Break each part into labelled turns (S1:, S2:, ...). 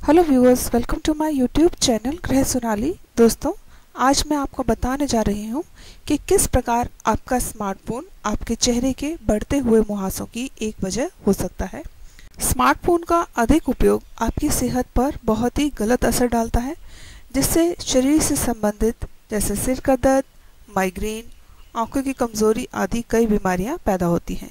S1: Hello viewers welcome to my YouTube channel गृह सोनाली दोस्तों, आज मैं आपको बताने जा रही हूँ कि किस प्रकार आपका स्मार्टफ़ोन आपके चेहरे के बढ़ते हुए मुहासों की एक वजह हो सकता है। स्मार्टफ़ोन का अधिक उपयोग आपकी सेहत पर बहुत ही गलत असर डालता है, जिससे शरीर से संबंधित, जैसे सिर का दर्द माइग्रेन आँखों की कमज़ोरी आदि कई बीमारियाँ पैदा होती हैं।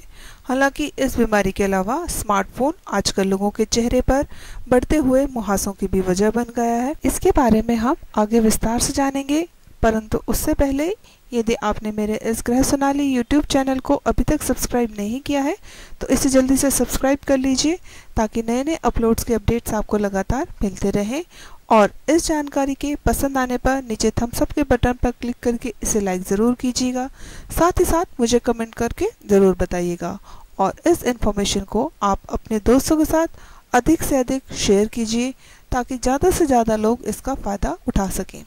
S1: हालाँकि इस बीमारी के अलावा स्मार्टफ़ोन आजकल लोगों के चेहरे पर बढ़ते हुए मुहासों की भी वजह बन गया है। इसके बारे में हम आगे विस्तार से जानेंगे, परंतु उससे पहले यदि आपने मेरे इस ग्रह सोनाली यूट्यूब चैनल को अभी तक सब्सक्राइब नहीं किया है तो इसे जल्दी से सब्सक्राइब कर लीजिए, ताकि नए नए अपलोड्स के अपडेट्स आपको लगातार मिलते रहें। और इस जानकारी के पसंद आने पर नीचे थम्सअप के बटन पर क्लिक करके इसे लाइक ज़रूर कीजिएगा। साथ ही साथ मुझे कमेंट करके ज़रूर बताइएगा। और इस इन्फॉर्मेशन को आप अपने दोस्तों के साथ अधिक से अधिक शेयर कीजिए, ताकि ज़्यादा से ज़्यादा लोग इसका फ़ायदा उठा सकें।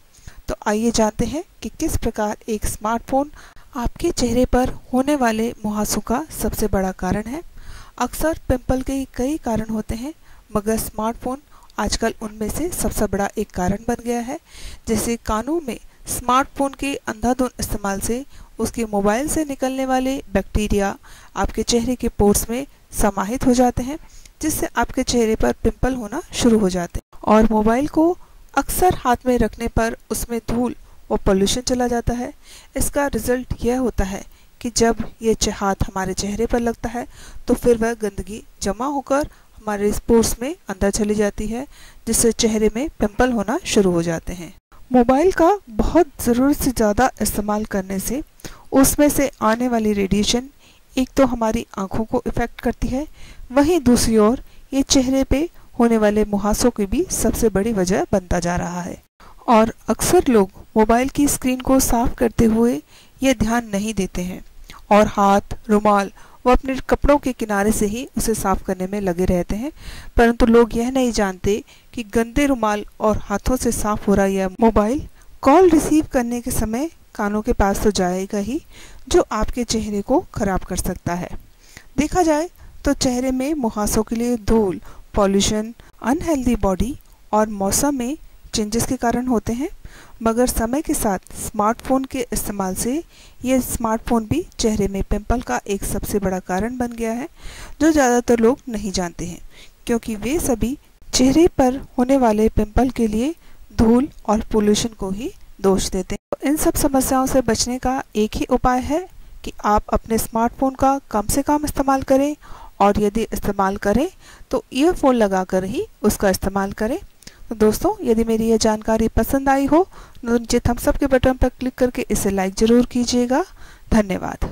S1: तो आइए जानते हैं कि किस प्रकार एक स्मार्टफ़ोन आपके चेहरे पर होने वाले मुहासों का सबसे बड़ा कारण है। अक्सर पिंपल के कई कारण होते हैं, मगर स्मार्टफ़ोन आजकल उनमें से सबसे बड़ा एक कारण बन गया है, जैसे कानों में स्मार्टफ़ोन के अंधाधुन इस्तेमाल से उसके मोबाइल से निकलने वाले बैक्टीरिया आपके चेहरे के पोर्स में समाहित हो जाते हैं, जिससे आपके चेहरे पर पिंपल होना शुरू हो जाते हैं। और मोबाइल को अक्सर हाथ में रखने पर उसमें धूल और पोल्यूशन चला जाता है। इसका रिज़ल्ट यह होता है कि जब ये हाथ हमारे चेहरे पर लगता है तो फिर वह गंदगी जमा होकर हमारे स्पोर्ट्स में अंदर चली जाती है, जिससे चेहरे में पिंपल होना शुरू हो जाते हैं। मोबाइल का बहुत ज़रूरत से ज़्यादा इस्तेमाल करने से उसमें से आने वाली रेडिएशन एक तो हमारी आँखों को इफ़ेक्ट करती है, वहीं दूसरी ओर ये चेहरे पे होने वाले मुहासों की भी सबसे बड़ी वजह बनता जा रहा है। और अक्सर लोग मोबाइल की स्क्रीन को साफ़ करते हुए ये ध्यान नहीं देते हैं। और हाथ, रुमाल वो अपने कपड़ों के किनारे से ही उसे साफ़ करने में लगे रहते हैं। परंतु लोग यह नहीं जानते कि गंदे रुमाल और हाथों से साफ़ हो रहा यह मोबाइल कॉल रिसीव करने के समय कानों के पास तो जाएगा ही, जो आपके चेहरे को खराब कर सकता है। देखा जाए तो चेहरे में मुहासों के लिए धूल, पॉल्यूशन, अनहेल्दी बॉडी और मौसम में चेंजेस के कारण होते हैं, मगर समय के साथ स्मार्टफ़ोन के इस्तेमाल से ये स्मार्टफ़ोन भी चेहरे में पिंपल का एक सबसे बड़ा कारण बन गया है, जो ज़्यादातर लोग नहीं जानते हैं, क्योंकि वे सभी चेहरे पर होने वाले पिंपल के लिए धूल और पोल्यूशन को ही दोष देते हैं। तो इन सब समस्याओं से बचने का एक ही उपाय है कि आप अपने स्मार्टफ़ोन का कम से कम इस्तेमाल करें, और यदि इस्तेमाल करें तो ईयरफोन लगाकर ही उसका इस्तेमाल करें। दोस्तों, यदि मेरी यह जानकारी पसंद आई हो तो नीचे थम्सअप के बटन पर क्लिक करके इसे लाइक ज़रूर कीजिएगा। धन्यवाद।